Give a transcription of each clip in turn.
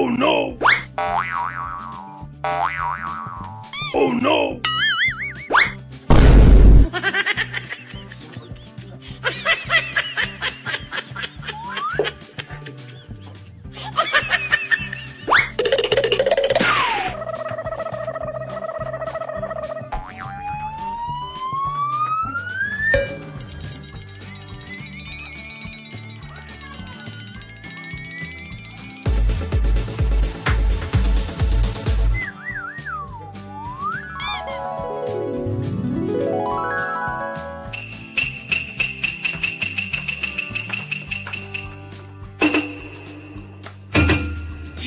Oh no! Oh no!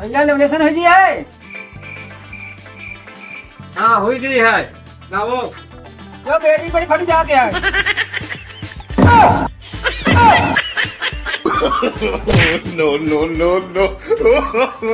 भैया lamination हो जी है। हाँ हुई जी है। ना वो। जो बेटी बड़ी फट जा गया no, no, no, no.